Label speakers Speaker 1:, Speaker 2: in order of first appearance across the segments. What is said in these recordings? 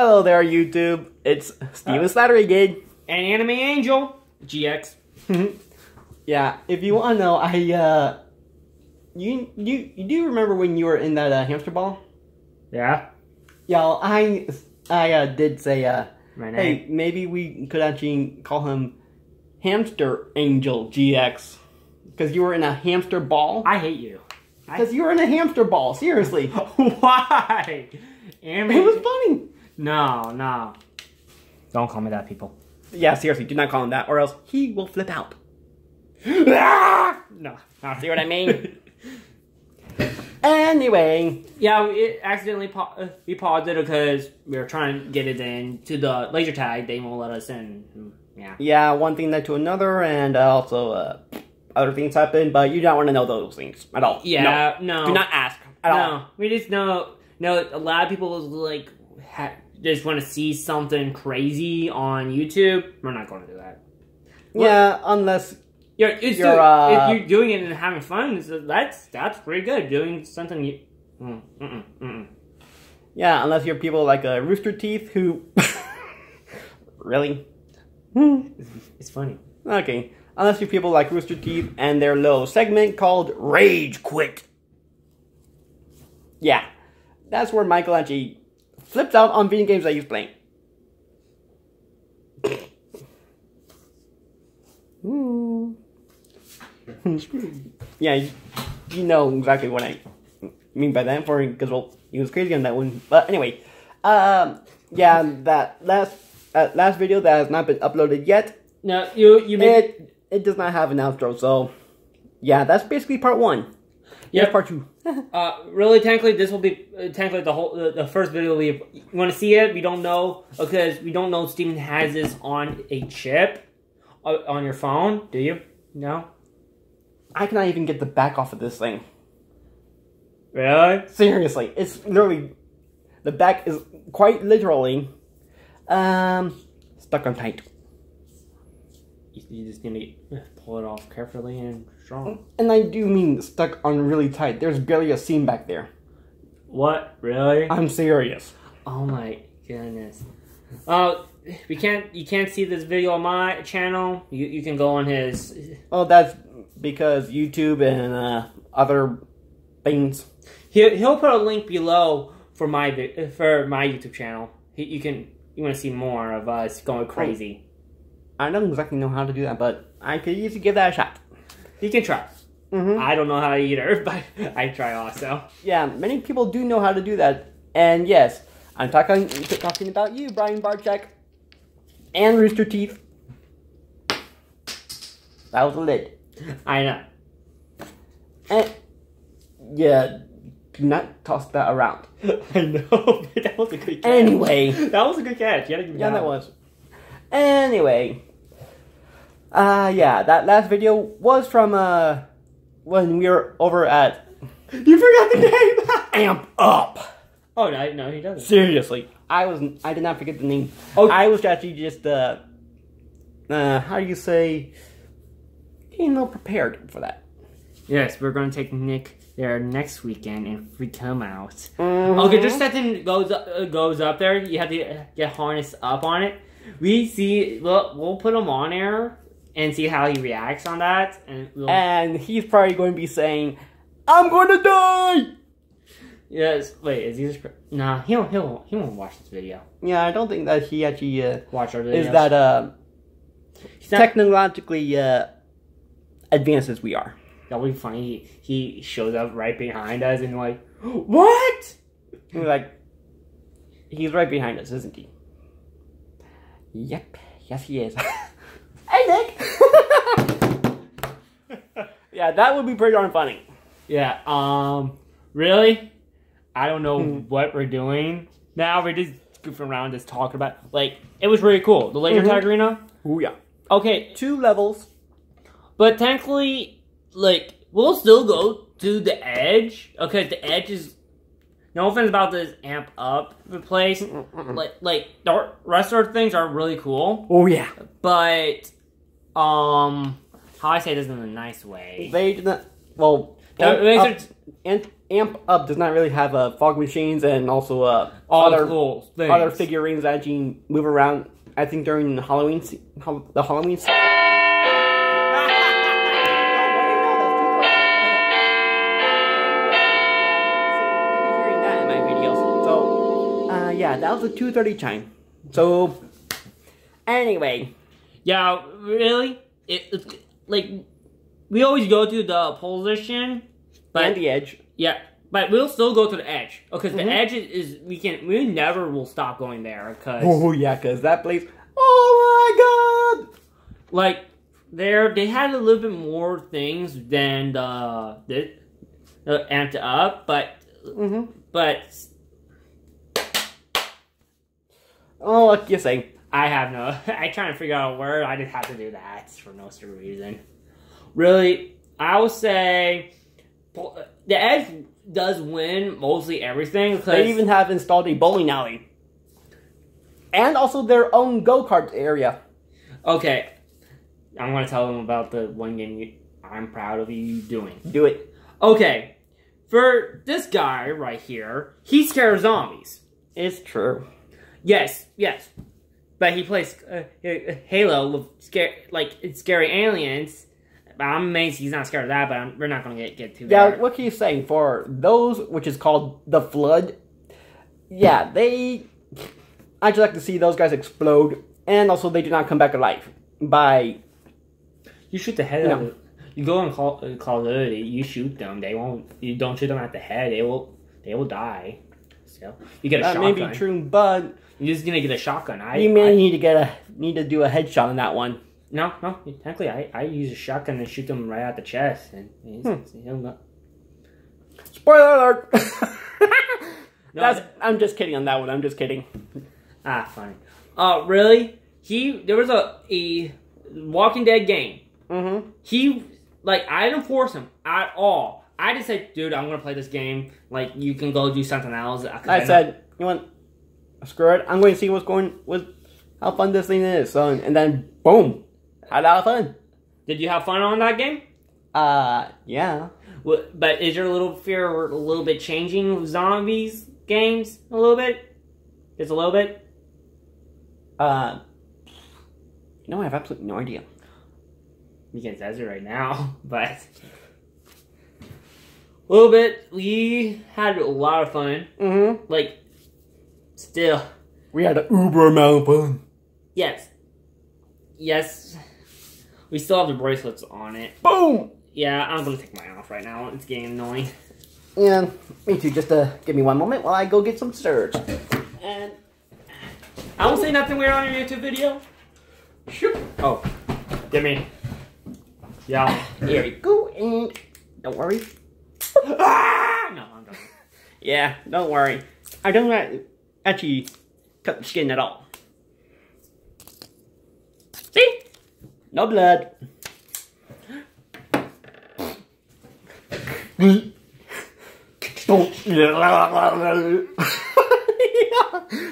Speaker 1: Hello there, YouTube. It's Steven Slattery again.
Speaker 2: And Anime Angel GX.
Speaker 1: yeah, if you want to know, I uh, you you you do remember when you were in that uh, hamster ball?
Speaker 2: Yeah.
Speaker 1: Y'all, I I uh, did say uh, hey, maybe we could actually call him Hamster Angel GX because you were in a hamster ball.
Speaker 2: I hate you.
Speaker 1: Because you were in a hamster ball. Seriously,
Speaker 2: Why? Anime.
Speaker 1: it was funny.
Speaker 2: No, no. Don't call me that, people.
Speaker 1: Yeah, seriously, do not call him that, or else he will flip out.
Speaker 2: Ah! no.
Speaker 1: See what I mean? anyway,
Speaker 2: Yeah, we accidentally pa- uh, we paused it because we were trying to get it in to the laser tag. They won't let us in. Yeah.
Speaker 1: yeah, one thing led to another, and uh, also uh, other things happened, but you don't want to know those things at all.
Speaker 2: Yeah. No.
Speaker 1: No. Do not ask at all.
Speaker 2: No. We just know. No. A lot of people was like ha- just want to see something crazy on YouTube. We're not going to do that.
Speaker 1: Yeah, unless
Speaker 2: You're, it's
Speaker 1: You're, uh,
Speaker 2: if you're doing it and having fun, so that's that's pretty good. Doing something you. Mm, mm-mm, mm-mm.
Speaker 1: yeah, unless you're people like uh, Rooster Teeth who really
Speaker 2: It's funny.
Speaker 1: okay. Unless you're people like Rooster Teeth and their little segment called Rage Quit. Yeah, that's where Michael actually flips out on video games that he's playing. Hmm. yeah, you, you know exactly what I mean by that for because well, he was crazy on that one. But anyway, um, yeah, that last uh, last video that has not been uploaded yet
Speaker 2: No, you you made
Speaker 1: it it does not have an outro, so yeah, that's basically part one.
Speaker 2: Yeah.
Speaker 1: Part two.
Speaker 2: Uh, really, technically, this will be uh, technically the whole the, the first video. We you want to see it? We don't know because we don't know Steven has this on a chip uh, on your phone. Do you? No.
Speaker 1: I cannot even get the back off of this thing.
Speaker 2: Really?
Speaker 1: Seriously, it's literally the back is quite literally um stuck on tight.
Speaker 2: You, you just need to pull it off carefully and strong.
Speaker 1: And I do mean stuck on really tight. There's barely a seam back there.
Speaker 2: What? Really?
Speaker 1: I'm serious.
Speaker 2: Oh my goodness. Uh, we can't. You can't see this video on my channel. You you can go on his.
Speaker 1: Oh, that's because YouTube and uh, other things.
Speaker 2: He'll he'll put a link below for my for my YouTube channel. He, you can you want to see more of us going crazy.
Speaker 1: I don't exactly know how to do that, but I could easily give that a shot.
Speaker 2: You can try.
Speaker 1: Mm-hmm.
Speaker 2: I don't know how to either, but I try also.
Speaker 1: Yeah, many people do know how to do that. And yes, I'm talking talking about you, Brian Barczyk, and Rooster Teeth. That was a lid.
Speaker 2: I know.
Speaker 1: And yeah, do not toss that around.
Speaker 2: I know. But that was a good catch.
Speaker 1: Anyway.
Speaker 2: that was a good catch. You gotta give me
Speaker 1: Yeah, that was. Anyway, uh, yeah, that last video was from uh when we were over at
Speaker 2: You forgot the name.
Speaker 1: Amp Up.
Speaker 2: oh no, no, he doesn't.
Speaker 1: Seriously, I was I did not forget the name.
Speaker 2: Oh.
Speaker 1: I was actually just uh, uh, how do you say, you know, prepared for that.
Speaker 2: Yes, we're gonna take Nick there next weekend and we come out.
Speaker 1: Mhm.
Speaker 2: Okay, just that thing goes up, uh, goes up there. You have to uh, get harnessed up on it. We see. We'll, we'll put them on air and see how he reacts on that. And we'll,
Speaker 1: and he's probably going to be saying, "I'm going to die."
Speaker 2: yes. Wait, is he just? Nah, he won't. He won't. He won't watch this video.
Speaker 1: Yeah, I don't think that he actually uh,
Speaker 2: Watch our videos.
Speaker 1: is that uh,
Speaker 2: He's not-
Speaker 1: technologically uh, advanced as we are.
Speaker 2: That would be funny. He, he shows up right behind us and like, what?
Speaker 1: We're like, he's right behind us, isn't he? Yep. Yes, he is. hey, Nick. yeah, that would be pretty darn funny.
Speaker 2: Yeah. Um. Really? I don't know
Speaker 1: Hmm.
Speaker 2: what we're doing now. We're just goofing around, just talking about. Like, it was really cool. The laser
Speaker 1: Mhm.
Speaker 2: tag arena.
Speaker 1: Oh yeah.
Speaker 2: Okay,
Speaker 1: Two levels.
Speaker 2: but technically, like, we'll still go to the edge. Okay, the edge is. No offense about this amp up the place. Like, like the rest of the things are really cool,
Speaker 1: Oh yeah.
Speaker 2: but um, how I say this in a nice way.
Speaker 1: They did not. Well,
Speaker 2: The
Speaker 1: Amp
Speaker 2: laser-
Speaker 1: Up, Amp, Amp Up does not really have uh, fog machines and also uh,
Speaker 2: All
Speaker 1: other
Speaker 2: cool things.
Speaker 1: other figurines that you move around. I think during the Halloween se- the Halloween. Se- uh, yeah, that was a two thirty chime. So, anyway,
Speaker 2: Yeah, really? It, it's like we always go to the position, but
Speaker 1: and the edge.
Speaker 2: yeah, but we'll still go to the edge because
Speaker 1: Mhm.
Speaker 2: the edge is, is we can we never will stop going there because
Speaker 1: Oh yeah, cause that place. Oh my god!
Speaker 2: like there they had a little bit more things than the the amped up, but
Speaker 1: Mm-hmm.
Speaker 2: but
Speaker 1: Oh, like you're saying.
Speaker 2: I have no. I trying to figure out a word. I just have to do that for no certain reason. Really, I would say the Edge does win mostly everything.
Speaker 1: They even have installed a bowling alley. And also their own go kart area.
Speaker 2: okay, I'm gonna tell them about the one game you, I'm proud of you doing.
Speaker 1: Do it.
Speaker 2: Okay, for this guy right here, he scares zombies.
Speaker 1: It's true.
Speaker 2: Yes, yes. But he plays uh, Halo with scare like it's scary aliens. But I'm amazed he's not scared of that. But I'm, we're not gonna get get to
Speaker 1: Yeah,
Speaker 2: that.
Speaker 1: what he's saying for those, which is called the Flood. Yeah, they. I just like to see those guys explode, and also they do not come back alive by.
Speaker 2: You shoot the head it. You go on Call, uh, Call of Duty. You shoot them. They won't. You don't shoot them at the head. They will. They will die. So you get a
Speaker 1: That may be true, but
Speaker 2: You're just gonna get a shotgun. I,
Speaker 1: you may
Speaker 2: I-
Speaker 1: need to get a need to do a headshot on that one.
Speaker 2: no no. Technically, I, I use a shotgun and shoot them right at the chest, and he's,
Speaker 1: Hmm.
Speaker 2: he'll not.
Speaker 1: Spoiler alert!
Speaker 2: No,
Speaker 1: That's, I'm just kidding on that one. I'm just kidding.
Speaker 2: Ah, fine. Uh, really? He there was a a Walking Dead game.
Speaker 1: Mm-hmm.
Speaker 2: He like I didn't force him at all. I just said, dude, I'm gonna play this game. Like you can go do something else.
Speaker 1: I said, you want screw it. I'm going to see what's going with how fun this thing is. So and then boom, had a lot of fun.
Speaker 2: did you have fun on that game?
Speaker 1: Uh, yeah.
Speaker 2: Wha- But is your little fear a little bit changing with zombies games a little bit? Just a little bit.
Speaker 1: Uh, no, I have absolutely no idea.
Speaker 2: You can says it right now, but a little bit. We had a lot of fun.
Speaker 1: Mm-hmm.
Speaker 2: Like, still,
Speaker 1: We had an uber amount of fun.
Speaker 2: yes, yes. We still have the bracelets on it.
Speaker 1: Boom.
Speaker 2: Yeah, I'm gonna take mine off right now. It's getting annoying.
Speaker 1: Yeah, me too. Just uh, give me one moment while I go get some surge. And
Speaker 2: I won't say nothing weird on your YouTube video.
Speaker 1: shoot,
Speaker 2: Oh, give me. Yeah.
Speaker 1: here we go. And don't worry.
Speaker 2: Ah! No, I'm done.
Speaker 1: Yeah, don't worry. I don't actually cut the skin at all. See? No blood.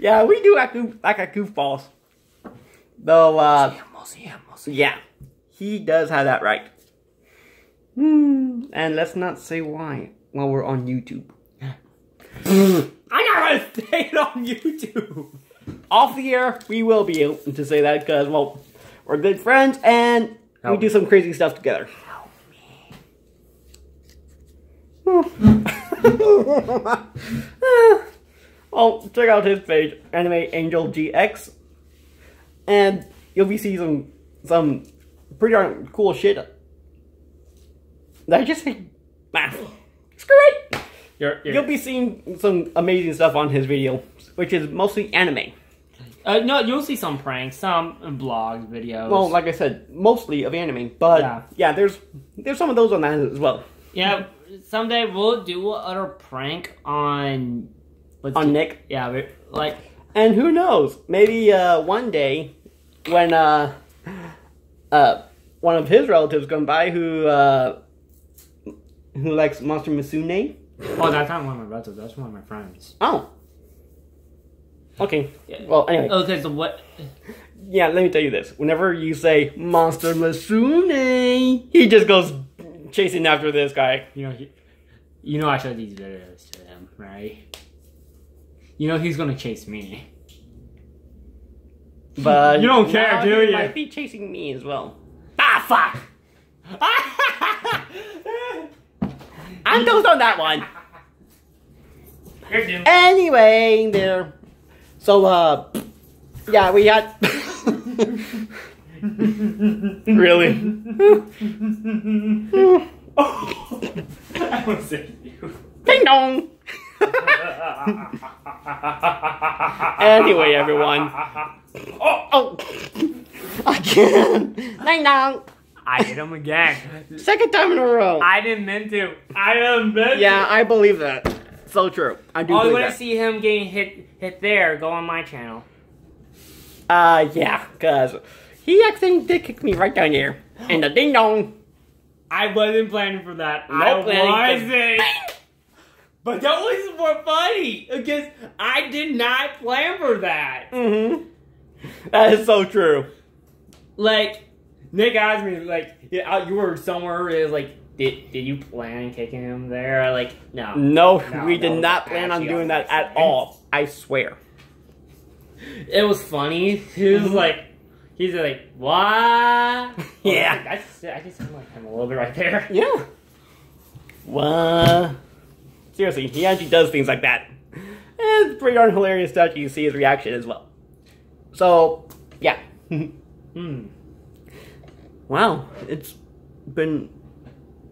Speaker 1: Yeah, we do act like a goofballs. Though, uh, yeah, he does have that right. Hmm, and let's not say why while we're on YouTube.
Speaker 2: I'm not gonna say it on YouTube.
Speaker 1: Off the air, we will be able to say that because, well, we're good friends and we
Speaker 2: Help
Speaker 1: do some crazy stuff together. Help me. well, check out his page, Anime Angel GX, and you'll be seeing some some pretty darn cool shit. I just say? Ah, screw it.
Speaker 2: You're, you're,
Speaker 1: You'll be seeing some amazing stuff on his video, which is mostly anime.
Speaker 2: uh, no, you'll see some pranks, some vlogs, videos.
Speaker 1: Well, like I said, mostly of anime, but
Speaker 2: Yeah.
Speaker 1: yeah, there's there's some of those on that as well.
Speaker 2: yeah, someday we'll do another prank on.
Speaker 1: On
Speaker 2: the-
Speaker 1: Nick,
Speaker 2: Yeah, like
Speaker 1: and who knows, maybe uh, one day when uh, uh, one of his relatives come by who uh, who likes Monster Musume.
Speaker 2: Oh, that's not one of my relatives. That's one of my friends.
Speaker 1: Oh, okay.
Speaker 2: Yeah.
Speaker 1: Well, anyway,
Speaker 2: Okay, so what?
Speaker 1: yeah. Let me tell you this: whenever you say Monster Musume, he just goes chasing after this guy.
Speaker 2: You know, he, You know I showed these videos to him, right? You know he's gonna chase me.
Speaker 1: But
Speaker 2: You don't care,
Speaker 1: now
Speaker 2: do
Speaker 1: he
Speaker 2: you?
Speaker 1: Might be chasing me as well. Ah, fuck! I'm toast on that one. Anyway, there. So, uh, yeah, we had. really?
Speaker 2: oh, I was saying you.
Speaker 1: Ding dong! Anyway, everyone.
Speaker 2: Oh,
Speaker 1: Oh! Again! Ding dong!
Speaker 2: I hit him again.
Speaker 1: Second time in a row.
Speaker 2: I didn't mean to. I didn't mean
Speaker 1: Yeah,
Speaker 2: to.
Speaker 1: I believe that. So true. I do
Speaker 2: Oh, you want to see him getting hit hit there? Go on my channel.
Speaker 1: Uh, yeah, cause he actually did kick me right down there. And the ding dong.
Speaker 2: I wasn't planning for that.
Speaker 1: No
Speaker 2: I
Speaker 1: planning.
Speaker 2: wasn't. But that was more funny because I did not plan for that.
Speaker 1: Mm-hmm. That is so true.
Speaker 2: Like Nick asked me, like, yeah, you were somewhere. It was like, did did you plan on kicking him there? I like, no.
Speaker 1: No,
Speaker 2: No,
Speaker 1: we
Speaker 2: that
Speaker 1: did not plan on doing that at all. I swear.
Speaker 2: It was funny. He was
Speaker 1: Mhm.
Speaker 2: like, he's like, what?
Speaker 1: Yeah.
Speaker 2: I just, I just sound like him a little bit right there.
Speaker 1: Yeah. What? Seriously, he actually does things like that. It's pretty darn hilarious to actually see his reaction as well. So, yeah.
Speaker 2: Hmm.
Speaker 1: Wow, it's been.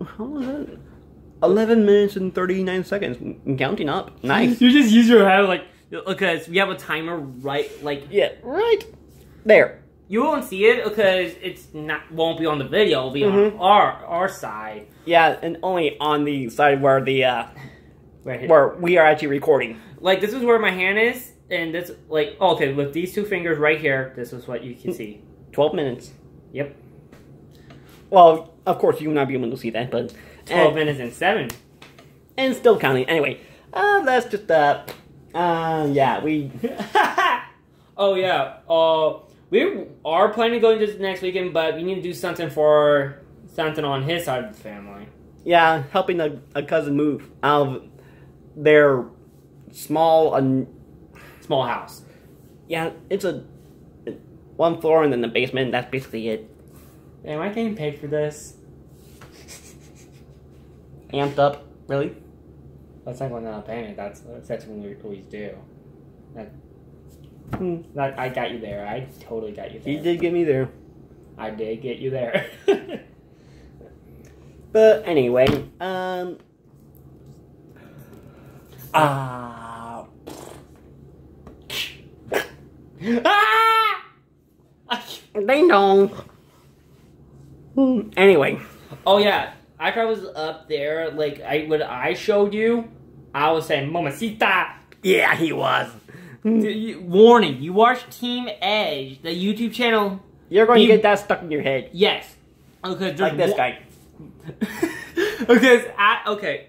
Speaker 1: How long is it? 11 minutes and 39 seconds. and Counting up. Nice.
Speaker 2: You just use your head like, because we have a timer right, like
Speaker 1: yeah, right there.
Speaker 2: You won't see it because it's not won't be on the video. It'll be
Speaker 1: Mhm.
Speaker 2: on our our side.
Speaker 1: Yeah, and only on the side where the uh,
Speaker 2: Right
Speaker 1: where we are actually recording.
Speaker 2: Like this is where my hand is, and this like oh, okay with these two fingers right here. This is what you can see.
Speaker 1: 12 minutes.
Speaker 2: Yep,
Speaker 1: Well, of course you will not be able to see that, but
Speaker 2: twelve
Speaker 1: and,
Speaker 2: minutes and seven.
Speaker 1: and still counting. Anyway, uh, that's just uh, uh, yeah, we
Speaker 2: oh yeah. Uh, we are planning to go into next weekend, but we need to do something for something on his side of the family.
Speaker 1: yeah helping a, a cousin move out of their small and
Speaker 2: Small house.
Speaker 1: yeah, it's a one floor and then the basement. That's basically it.
Speaker 2: Am I getting paid for this?
Speaker 1: Amped up, really.
Speaker 2: That's not going to payment. That's that's what we always do. That,
Speaker 1: Hmm.
Speaker 2: that I got you there. I totally got you there.
Speaker 1: He did get me there.
Speaker 2: I did get you there.
Speaker 1: But anyway, um, ah,
Speaker 2: ah!
Speaker 1: ding dong. Hmm, Anyway,
Speaker 2: Oh yeah, after I was up there, like I what I showed you, I was saying "Mamacita."
Speaker 1: yeah, he was. Hmm.
Speaker 2: Warning: You watch Team Edge, the YouTube channel.
Speaker 1: You're going to get that stuck in your head,
Speaker 2: Yes, okay,
Speaker 1: like this guy.
Speaker 2: because at okay,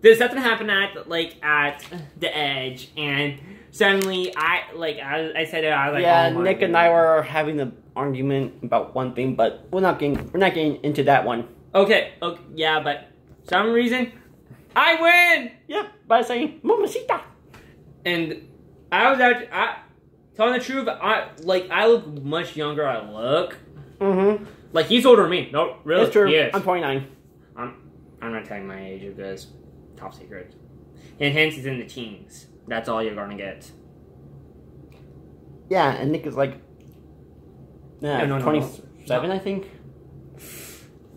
Speaker 2: there's something happened at like at the Edge, and suddenly I like I, I said it. I was like,
Speaker 1: yeah,
Speaker 2: oh
Speaker 1: Nick and I were having an argument about one thing, but we're not getting we're not getting into that one.
Speaker 2: Okay, okay, yeah, but some reason I win,
Speaker 1: Yep, by saying "Mamacita."
Speaker 2: and I was out. I telling the truth, I like I look much younger. I look
Speaker 1: Mm-hmm.
Speaker 2: like he's older than me. No, really,
Speaker 1: That's true.
Speaker 2: He is.
Speaker 1: I'm 29.
Speaker 2: I'm I'm not telling my age because top secret, and hence he's in the teens. That's all you're gonna get.
Speaker 1: Yeah, and Nick is like,
Speaker 2: Yeah,
Speaker 1: uh,
Speaker 2: no, no, no.
Speaker 1: 27, I think.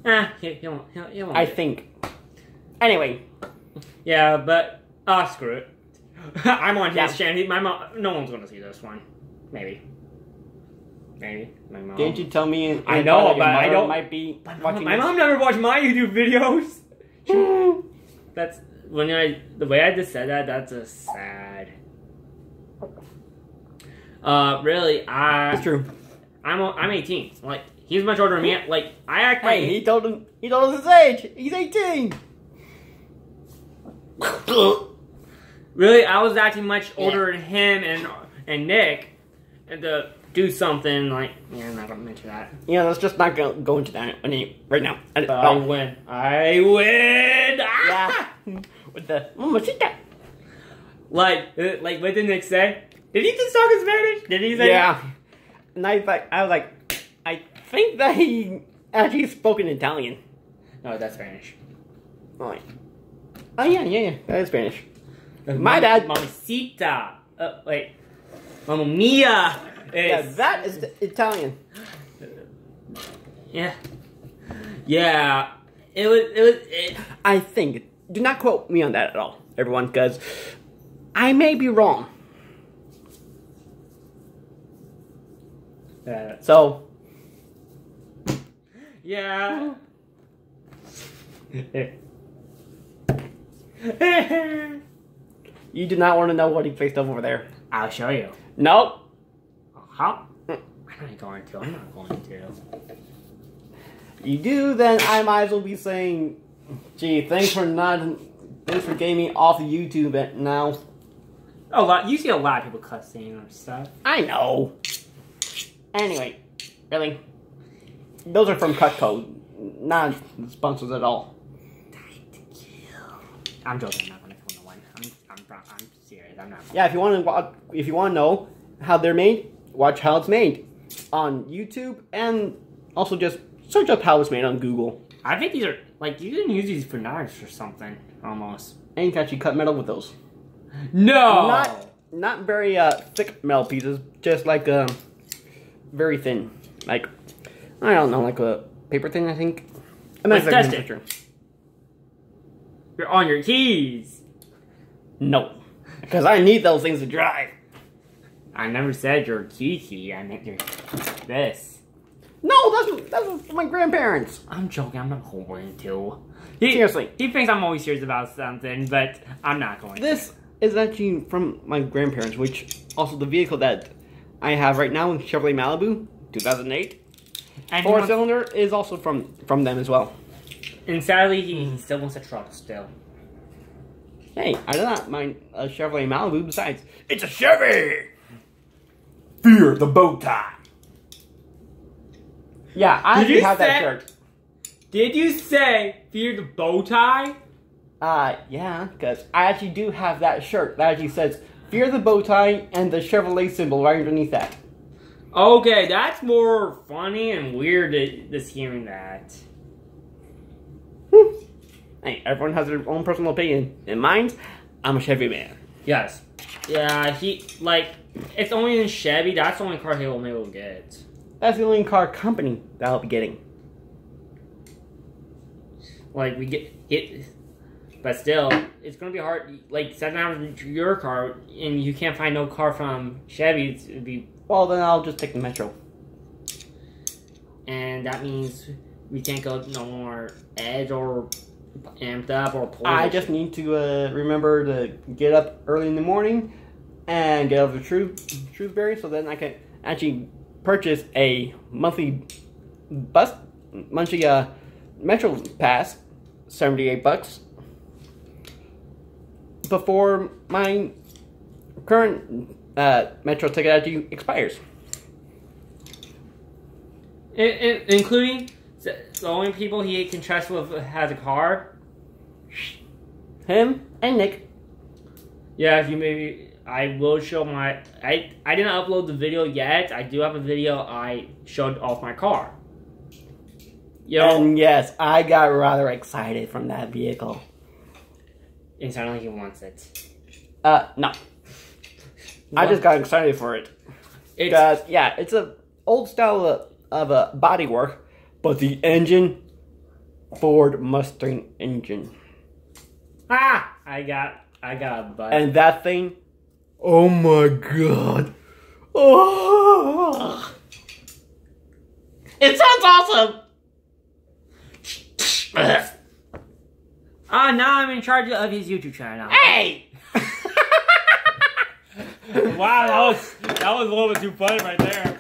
Speaker 2: Ah, he, he won't. He, he won't
Speaker 1: I
Speaker 2: get it.
Speaker 1: think. Anyway,
Speaker 2: Yeah, but ah, screw it. I'm on his
Speaker 1: Yeah.
Speaker 2: channel. He- My mom. No one's gonna see this one. Maybe. Maybe my mom.
Speaker 1: didn't you tell me?
Speaker 2: I know, but I don't-
Speaker 1: Might be
Speaker 2: My mom, my mom never watched my YouTube videos. That's when I the way I just said that. That's a sad. Uh, really, I
Speaker 1: It's true.
Speaker 2: I'm I'm 18. Like he's much older than me. Like I act
Speaker 1: Hey, he told him. He told us his age. He's 18.
Speaker 2: really I was acting much older than him and and Nick, and to do something like yeah, I'm not gonna mention that.
Speaker 1: Yeah, let's just not go, go into that any, right now.
Speaker 2: But I
Speaker 1: oh,
Speaker 2: win. I win. Ah!
Speaker 1: yeah. With the mamacita.
Speaker 2: Like, uh, like what did Nick say? Did he just talk in Spanish? Did he say?
Speaker 1: Yeah. And I, like, I was like, I think that he actually spoke in Italian.
Speaker 2: No, that's Spanish.
Speaker 1: I'm oh yeah, yeah, yeah, that is Spanish. My bad.
Speaker 2: Mamacita. Uh, wait. Mamma mia.
Speaker 1: Yeah, that is the Italian.
Speaker 2: Yeah. Yeah. It was. It was. It,
Speaker 1: I think. Do not quote me on that at all, everyone, because I may be wrong.
Speaker 2: uh,
Speaker 1: So,
Speaker 2: yeah.
Speaker 1: you do not want to know what he placed over there.
Speaker 2: I'll show you.
Speaker 1: Nope.
Speaker 2: How? I'm not going to. I'm not going to.
Speaker 1: You do, then I might as well be saying, gee, thanks for not, thanks for getting me off the YouTube at now.
Speaker 2: Oh, lot. You see a lot of people cussing or stuff.
Speaker 1: I know. Anyway, really, those are from Cutco, not sponsors at all.
Speaker 2: I'm joking. I'm not gonna kill no one. I'm. I'm. I'm serious. I'm not.
Speaker 1: Yeah, if you want to, if you want to know how they're made, watch how it's made on YouTube, and also just search up how it's made on Google.
Speaker 2: I think these are like you can use these for knives or something almost.
Speaker 1: And you can actually cut metal with those.
Speaker 2: No.
Speaker 1: Not not very uh, thick metal pieces, just like um, very thin, like I don't know, like a paper thin. I think. I'm
Speaker 2: Let's test it. You're on your keys.
Speaker 1: No, because I need those things to drive.
Speaker 2: I never said your key key. I meant your this.
Speaker 1: No, that's that's my grandparents.
Speaker 2: I'm joking. I'm not going to. He,
Speaker 1: Seriously.
Speaker 2: he thinks I'm always serious about something, but I'm not going.
Speaker 1: This is actually from my grandparents, which also the vehicle that I have right now, in Chevrolet Malibu, 2008.
Speaker 2: And,
Speaker 1: Four
Speaker 2: wants-
Speaker 1: cylinder is also from from them as well.
Speaker 2: and sadly, he, he still wants a truck. Still.
Speaker 1: Hey, I do not mind a Chevrolet Malibu. Besides, it's a Chevy. Fear the bow tie. Yeah, I
Speaker 2: Did
Speaker 1: have that
Speaker 2: say-
Speaker 1: shirt.
Speaker 2: Did you say fear the bow tie?
Speaker 1: Uh, yeah, because I actually do have that shirt that actually says "Fear the bow tie" and the Chevrolet symbol right underneath that.
Speaker 2: Okay, that's more funny and weird just hearing that.
Speaker 1: Hey, everyone has their own personal opinion. In mine, I'm a Chevy man.
Speaker 2: Yes. Yeah, he like it's only in Chevy. That's the only car he will get.
Speaker 1: That's the only car company that I'll be getting.
Speaker 2: Like we get it, but still, it's gonna be hard. Like setting out your car and you can't find no car from Chevy. It's, it'd be
Speaker 1: Well, then I'll just take the Metro.
Speaker 2: and that means we can't go no more Edge or Amped Up or Porsche.
Speaker 1: I just need to uh, remember to get up early in the morning and get over to Truth Shrewsbury, so then I can actually purchase a monthly bus monthly uh, Metro pass, seventy eight bucks, before my current uh, Metro ticket actually expires.
Speaker 2: In, in, including the the only people he can trust with has a car.
Speaker 1: Him and Nick.
Speaker 2: Yeah, if you maybe I will show my I I didn't upload the video yet. I do have a video I showed off my car. Yo,
Speaker 1: And yes, I got rather excited from that vehicle.
Speaker 2: and suddenly he wants it.
Speaker 1: Uh, no. I just got excited for it.
Speaker 2: it's
Speaker 1: Because, yeah, it's a old style of, of a bodywork, but the engine, Ford Mustang engine.
Speaker 2: ah I got I got a butt.
Speaker 1: And that thing, oh my god. Oh. It sounds awesome!
Speaker 2: Ah, now I'm in charge of his YouTube channel.
Speaker 1: hey!
Speaker 2: wow, that was that was a little bit too funny right there.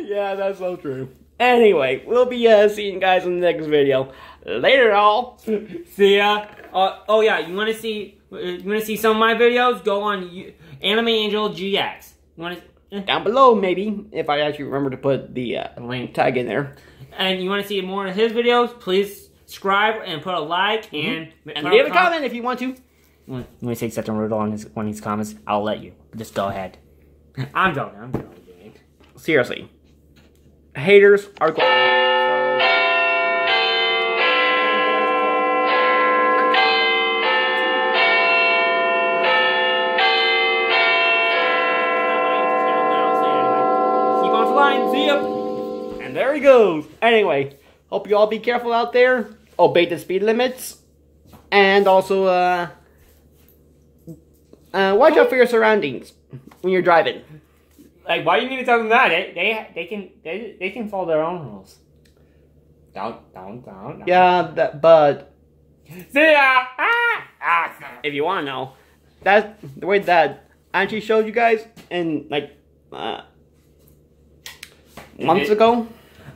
Speaker 1: yeah, that's so true. Anyway, we'll be uh, seeing you guys in the next video. Later, all.
Speaker 2: See ya. Uh, oh yeah, you want to see? uh, You want to see some of my videos? Go on U- Anime Angel GX. You want to
Speaker 1: down below, maybe if I actually remember to put the uh,
Speaker 2: link.
Speaker 1: tag in there.
Speaker 2: And you want to see more of his videos? Please subscribe and put a like and,
Speaker 1: And leave a
Speaker 2: com-
Speaker 1: comment if you want to.
Speaker 2: When we say something rude on his one of his comments, I'll let you. Just go ahead. I'm joking. I'm joking.
Speaker 1: Seriously, haters are. Goes. Anyway, hope you all be careful out there. Obey the speed limits. And also, uh, uh, watch out for your surroundings when you're driving.
Speaker 2: Like, why do you need to tell them that? They they they can they they can follow their own rules. Down down down. down.
Speaker 1: Yeah, that, but
Speaker 2: See ya. Ah ah.
Speaker 1: if you want to know, that the way that Angie showed you guys in like uh, months ago.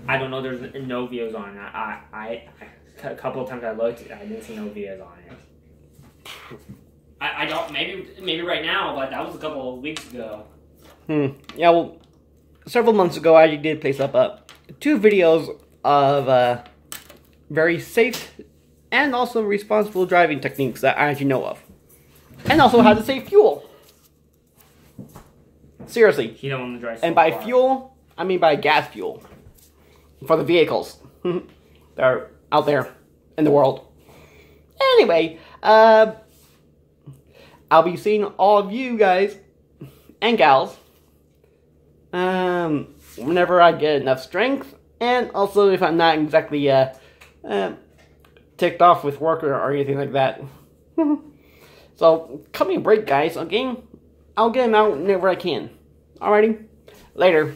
Speaker 2: I don't know. There's no videos on it. I I, I a couple of times I looked. I didn't see no videos on it. I, I don't. Maybe maybe right now, but that was a couple of weeks ago.
Speaker 1: Hmm. Yeah, well, several months ago, I did place up uh, two videos of uh, very safe and also responsible driving techniques that I actually know of, and also how to save fuel. Seriously,
Speaker 2: He don't want to drive.
Speaker 1: and by
Speaker 2: far.
Speaker 1: fuel, I mean by gas fuel for the vehicles that are out there in the world. Anyway, uh, I'll be seeing all of you guys and gals um, whenever I get enough strength, and also if I'm not exactly uh, uh, ticked off with work or, or anything like that. so, cut me a break, guys. Okay, I'll get them out whenever I can. Alrighty, later.